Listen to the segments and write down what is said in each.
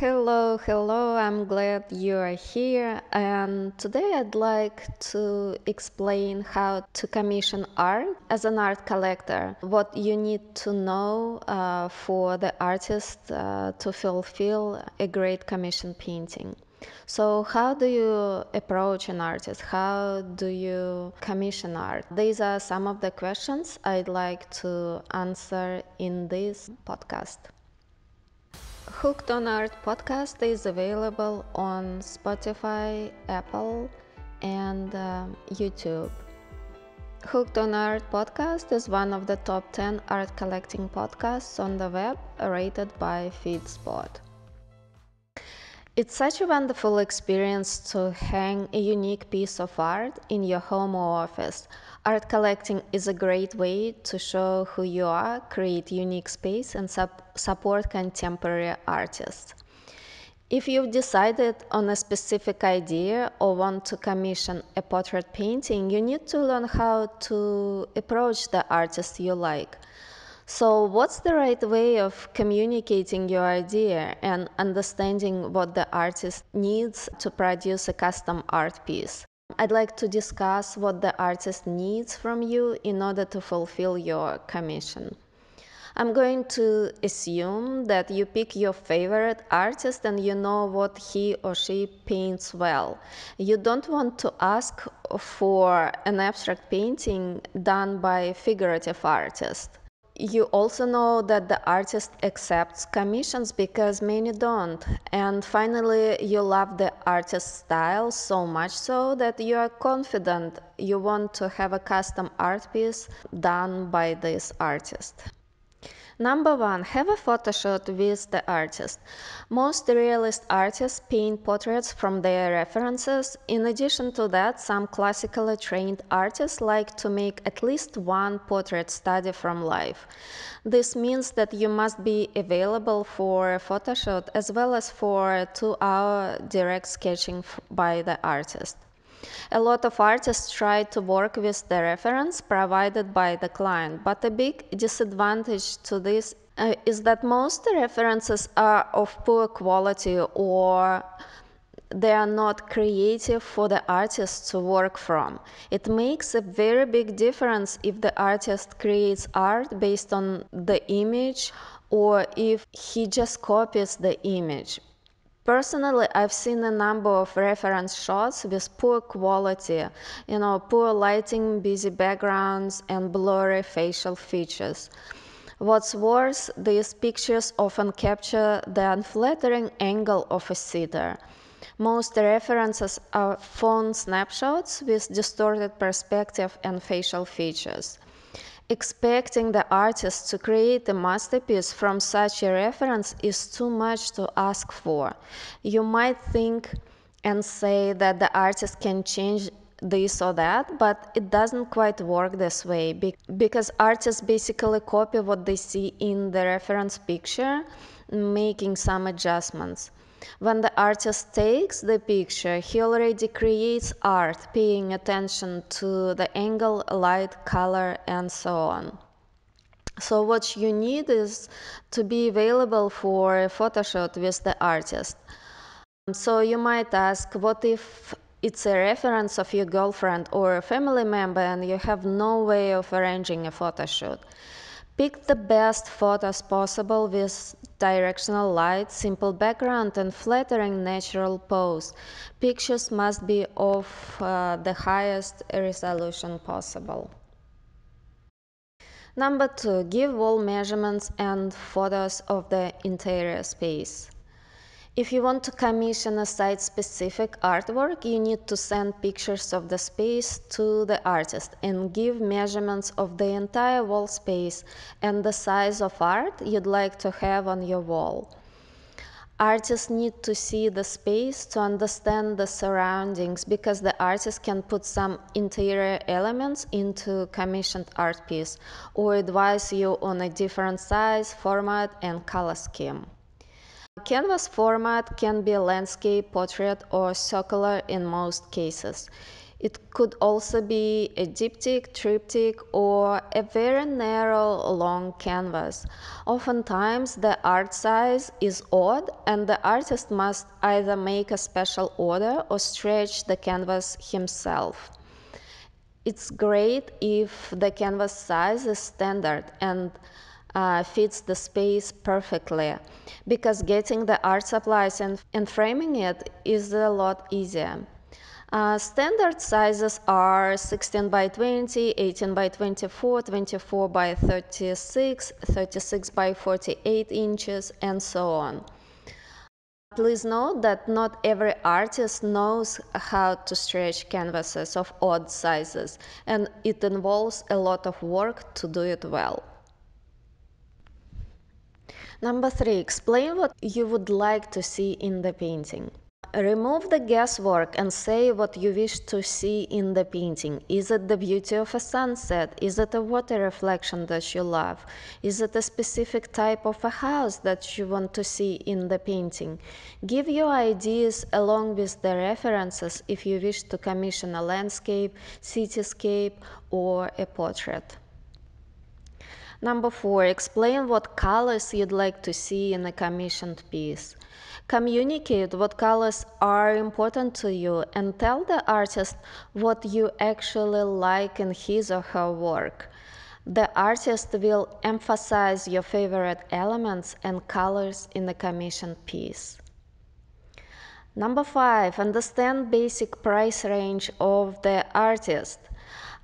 Hello, hello, I'm glad you are here. And today I'd like to explain how to commission art as an art collector, what you need to know uh, for the artist uh, to fulfill a great commission painting. So, how do you approach an artist? How do you commission art? These are some of the questions I'd like to answer in this podcast. Hooked on Art podcast is available on Spotify, Apple, and uh, YouTube. Hooked on Art podcast is one of the top 10 art collecting podcasts on the web, rated by FeedSpot. It's such a wonderful experience to hang a unique piece of art in your home or office. Art collecting is a great way to show who you are, create unique space, and sup- support contemporary artists. If you've decided on a specific idea or want to commission a portrait painting, you need to learn how to approach the artist you like. So, what's the right way of communicating your idea and understanding what the artist needs to produce a custom art piece? I'd like to discuss what the artist needs from you in order to fulfill your commission. I'm going to assume that you pick your favorite artist and you know what he or she paints well. You don't want to ask for an abstract painting done by a figurative artist you also know that the artist accepts commissions because many don't. And finally, you love the artist's style so much so that you are confident you want to have a custom art piece done by this artist. Number one, have a photo shoot with the artist. Most realist artists paint portraits from their references. In addition to that, some classically trained artists like to make at least one portrait study from life. This means that you must be available for a photo shoot as well as for a two hour direct sketching by the artist. A lot of artists try to work with the reference provided by the client, but a big disadvantage to this uh, is that most references are of poor quality or they are not creative for the artist to work from. It makes a very big difference if the artist creates art based on the image or if he just copies the image. Personally, I've seen a number of reference shots with poor quality, you know, poor lighting, busy backgrounds, and blurry facial features. What's worse, these pictures often capture the unflattering angle of a sitter. Most references are phone snapshots with distorted perspective and facial features. Expecting the artist to create a masterpiece from such a reference is too much to ask for. You might think and say that the artist can change this or that, but it doesn't quite work this way because artists basically copy what they see in the reference picture, making some adjustments. When the artist takes the picture, he already creates art, paying attention to the angle, light, color, and so on. So, what you need is to be available for a photo shoot with the artist. Um, so, you might ask, what if it's a reference of your girlfriend or a family member and you have no way of arranging a photo shoot? Pick the best photos possible with directional light, simple background, and flattering natural pose. Pictures must be of uh, the highest resolution possible. Number two, give wall measurements and photos of the interior space. If you want to commission a site specific artwork, you need to send pictures of the space to the artist and give measurements of the entire wall space and the size of art you'd like to have on your wall. Artists need to see the space to understand the surroundings because the artist can put some interior elements into commissioned art piece or advise you on a different size, format and color scheme. Canvas format can be landscape, portrait, or circular in most cases. It could also be a diptych, triptych, or a very narrow long canvas. Oftentimes, the art size is odd, and the artist must either make a special order or stretch the canvas himself. It's great if the canvas size is standard and uh, fits the space perfectly because getting the art supplies and, and framing it is a lot easier. Uh, standard sizes are 16 by 20, 18 by 24, 24 by 36, 36 by 48 inches, and so on. Please note that not every artist knows how to stretch canvases of odd sizes, and it involves a lot of work to do it well. Number three, explain what you would like to see in the painting. Remove the guesswork and say what you wish to see in the painting. Is it the beauty of a sunset? Is it a water reflection that you love? Is it a specific type of a house that you want to see in the painting? Give your ideas along with the references if you wish to commission a landscape, cityscape, or a portrait. Number four, explain what colors you'd like to see in a commissioned piece. Communicate what colors are important to you and tell the artist what you actually like in his or her work. The artist will emphasize your favorite elements and colors in the commissioned piece. Number five, understand basic price range of the artist.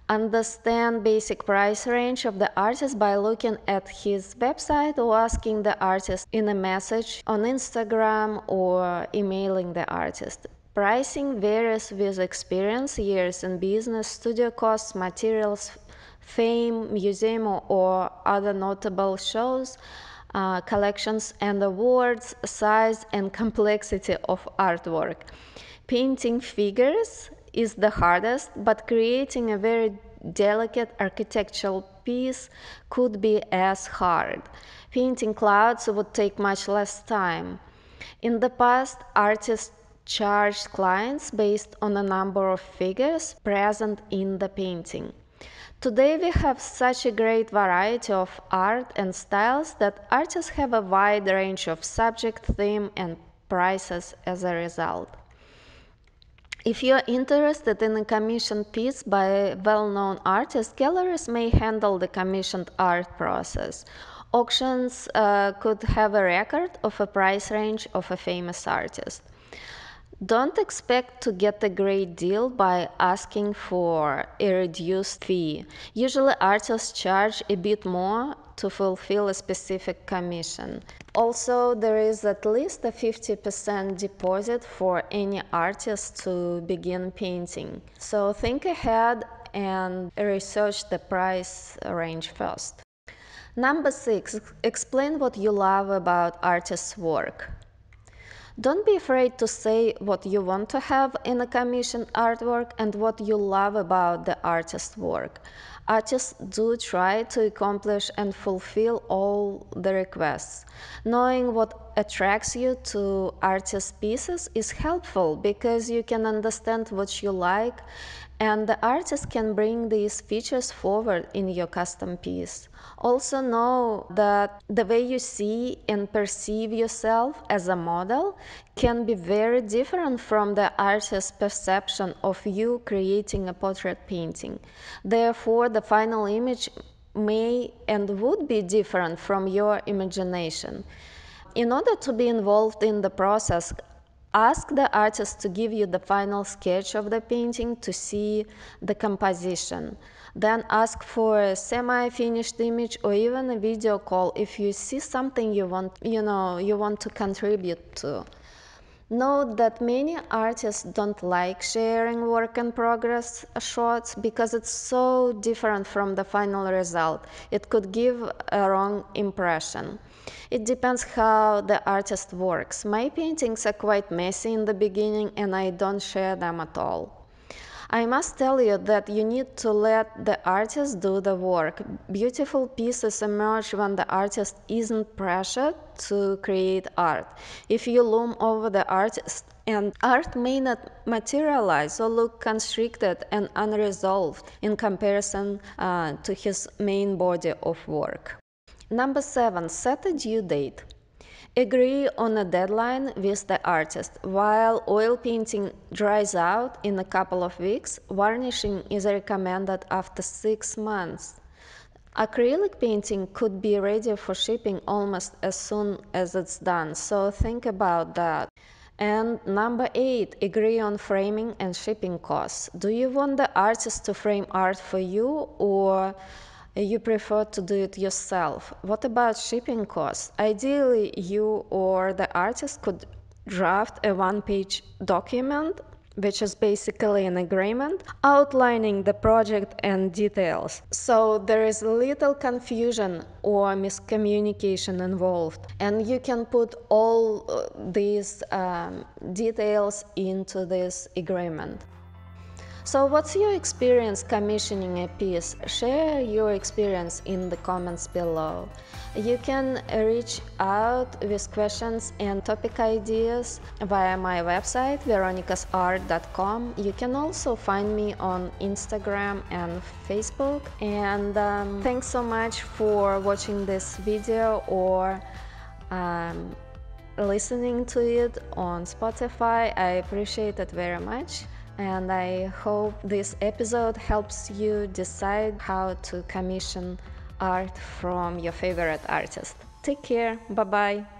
Understand basic price range of the artist by looking at his website or asking the artist in a message on Instagram or emailing the artist. Pricing varies with experience, years in business, studio costs, materials, fame, museum, or other notable shows, uh, collections and awards, size and complexity of artwork. Painting figures is the hardest, but creating a very delicate architectural piece could be as hard. Painting clouds would take much less time. In the past, artists charged clients based on a number of figures present in the painting. Today we have such a great variety of art and styles that artists have a wide range of subject, theme, and prices as a result. If you are interested in a commissioned piece by a well-known artist, galleries may handle the commissioned art process. Auctions uh, could have a record of a price range of a famous artist. Don't expect to get a great deal by asking for a reduced fee. Usually, artists charge a bit more to fulfill a specific commission. Also, there is at least a 50% deposit for any artist to begin painting. So, think ahead and research the price range first. Number six, explain what you love about artist's work. Don't be afraid to say what you want to have in a commissioned artwork and what you love about the artist's work. Artists do try to accomplish and fulfill all the requests. Knowing what attracts you to artist pieces is helpful because you can understand what you like and the artist can bring these features forward in your custom piece. Also know that the way you see and perceive yourself as a model can be very different from the artist's perception of you creating a portrait painting. Therefore, the final image may and would be different from your imagination. In order to be involved in the process, Ask the artist to give you the final sketch of the painting to see the composition. Then ask for a semi-finished image or even a video call if you see something you want, you know, you want to contribute to. Note that many artists don't like sharing work in progress shots because it's so different from the final result. It could give a wrong impression. It depends how the artist works. My paintings are quite messy in the beginning and I don't share them at all. I must tell you that you need to let the artist do the work. Beautiful pieces emerge when the artist isn't pressured to create art. If you loom over the artist and art may not materialize or look constricted and unresolved in comparison uh, to his main body of work. Number seven, set a due date. Agree on a deadline with the artist. While oil painting dries out in a couple of weeks, varnishing is recommended after six months. Acrylic painting could be ready for shipping almost as soon as it's done, so think about that. And number eight, agree on framing and shipping costs. Do you want the artist to frame art for you or you prefer to do it yourself. What about shipping costs? Ideally, you or the artist could draft a one page document which is basically an agreement outlining the project and details. So there is little confusion or miscommunication involved, and you can put all uh, these um, details into this agreement. So, what's your experience commissioning a piece? Share your experience in the comments below. You can reach out with questions and topic ideas via my website veronicasart.com. You can also find me on Instagram and Facebook. And um, thanks so much for watching this video or um, listening to it on Spotify. I appreciate it very much and I hope this episode helps you decide how to commission art from your favorite artist. Take care, bye bye.